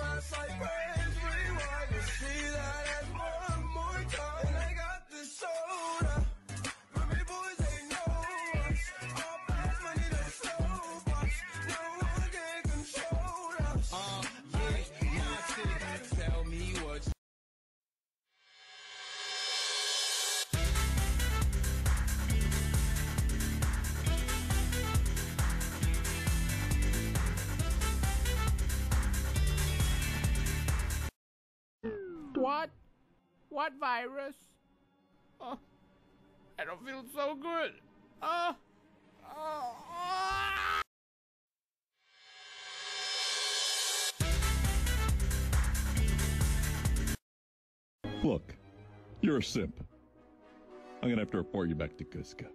Cypress What? What virus? Oh, I don't feel so good. Oh, oh. Look, you're a simp. I'm gonna have to report you back to Cusco.